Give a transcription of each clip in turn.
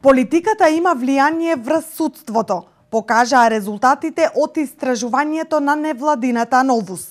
Политиката има влијание врз судството, покажаа резултатите од истражувањето на невладината Новус.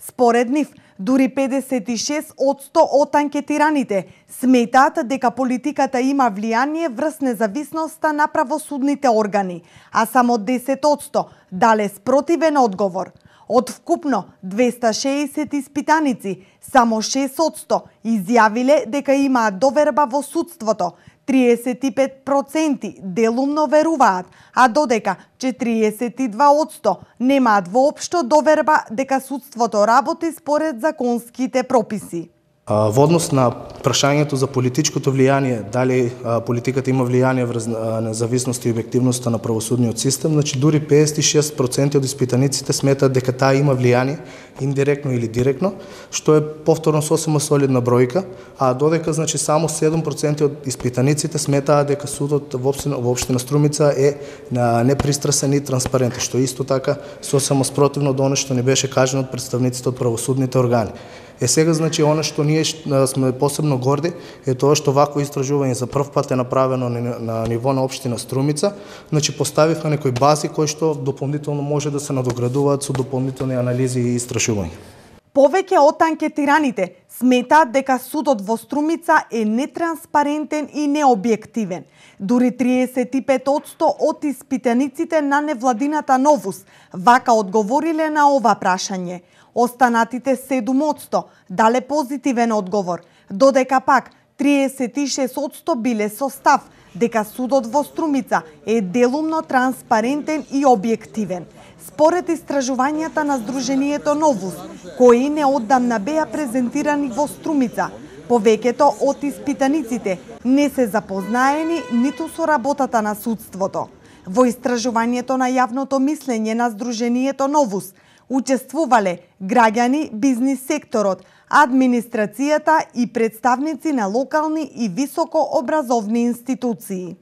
Според нив, дури 56 од 100 од анкетираните сметаат дека политиката има влијание врз независноста на правосудните органи, а само 10 од 100 дале спротивен одговор. Од вкупно 260 испитаници, само 6 од 100 изјавиле дека имаат доверба во судството, 35% делумно веруваат, а додека 42% немаат воопшто доверба дека судството работи според законските прописи. Во однос на прашањето за политичкото влијание, дали политиката има влијание врз независност и објективноста на правосудниот систем, значи дури 56% од испитаниците сметаат дека таа има влијание, индиректно или директно, што е повторно сосема солидна бројка, а додека значи само 7% од испитаниците сметаа дека судот во општина, во општина Струмица е непристрасен и транспарентен, што исто така сосема спротивно до оно што не беше кажано од представниците од правосудните органи. Е сега значи она што ние сме посебно горди е тоа што вакво истражување за прв пат е направено на ниво на општина Струмица, значи поставивме некои бази кои што дополнително може да се надоградуваат со дополнителни анализи и истражувања. Повеќе од анкетираните сметаат дека судот во Струмица е нетранспарентен и необјективен. Дури 35% од испитаниците на невладината Новус вака одговориле на ова прашање. Останатите 7% дале позитивен одговор, додека пак 36% биле со став дека судот во Струмица е делумно транспарентен и објективен. Според истражувањата на Сдруженијето Новус, кои неодамна беа презентирани во Струмица, повеќето од испитаниците не се запознаени ниту со работата на судството. Во истражувањето на јавното мислење на Сдруженијето Новус, учествувале граѓани, бизнис секторот, администрацијата и представници на локални и високо образовни институции.